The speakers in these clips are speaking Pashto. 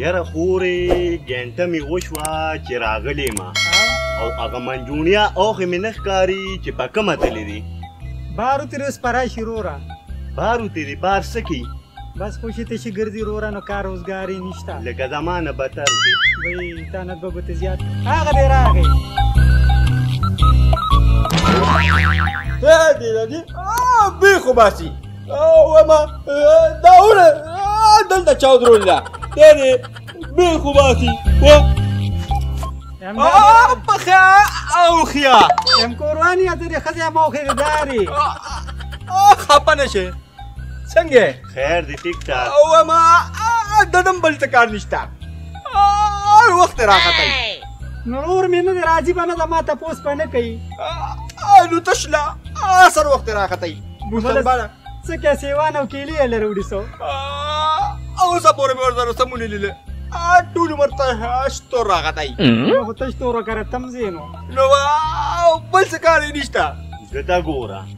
یاره خورې ګنټه مې وشوه چې راغلې ما او هغه منجونیا اوخې مې نه ښکاري چې په کومه تللی دی بارو تیرې سپرای شي روره بارو تیرې بار څه کوي بس خوشی تشی ګرځي روره نو کار روزګاری نشته لکه زمانه بتر دی وای تا نه به ته زیات هغه دی راغی ته دې دې ا به خو باسي او ما دا وره دلته چاو درول دا دې به خو باسي و او په خیا او خیا ام قرباني ته دې خزه مو خې داري خپنه شه څنګه خیر دی ټیک ټاک او ما د دم بل څه کار نشته هر وخت راغته نور مې نه راځي باندې د ما تاسو په نه کوي الو تشلا اثر وخت راغته بوتل بالا څه کې سیوان او کیلی لروډی سو او زه پورې مې ورته سمونې لیله ټول مرته هشتو راغتای نو خو تشتو را کړه تم زینو نو بل څه کار نشته زه تا ګوره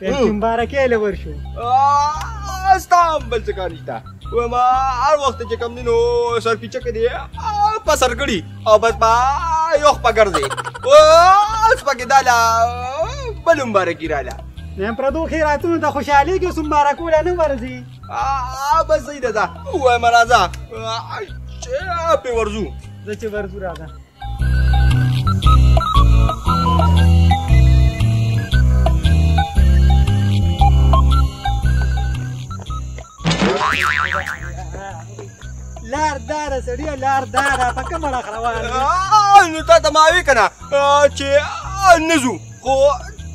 بلکې مبارکې له ورشو ستا هم بل څه کار نشته وایم هر وخت چې کوم دی نو سر پیچه کې دی په سر کړي او بس په یو خپه ګرځي اوس پکې دا لا بل مبارکي راله نیم پردو خیراتونو ته خوشحالي کې سم مبارکوله نه ورځي بس صحیح ده دا وایم راځه چې په ورځو زه چې ورځو راځه لار دار سړی لار دار په کومه روان نو تا ته ما وی کنه چې نزو خو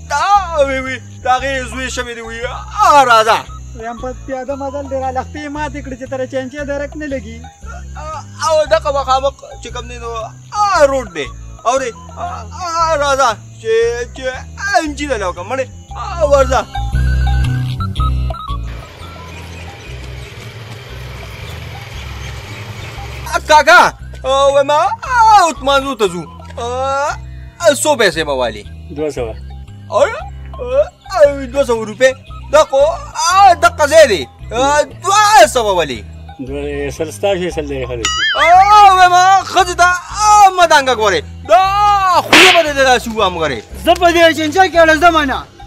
دا وی وی دا غي زوی شوی دی وی ا راځه یم په پیاده مزل ډیر لختې ما دې کړ چې تر چنچې درک نه لګي او دغه مخامخ چې کوم دی نو ا روډ دی او دې راځه چې چې انجی نه لوکه مړې ورځه کاکا و ما اوت مانزو ته ځو څو پیسې به والي دوه سوه دوه سوه روپۍ دا خو دقه ځای دی دوه سوه ولي سل ستاسو سل دی خلک او ما خځه دا ما دانګه ګورې دا خو به دې داسې وام ګورې زه په دې چنچا کې اړه زمانه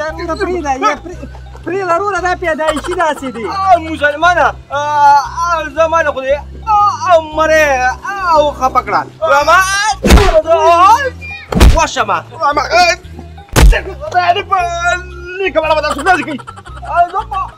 یارونه پرېږده یا پرېږده وروره دا پیدایشي داسې دي مسلمانه زما له خدای او مرې او خفه کړه ما وشمه ما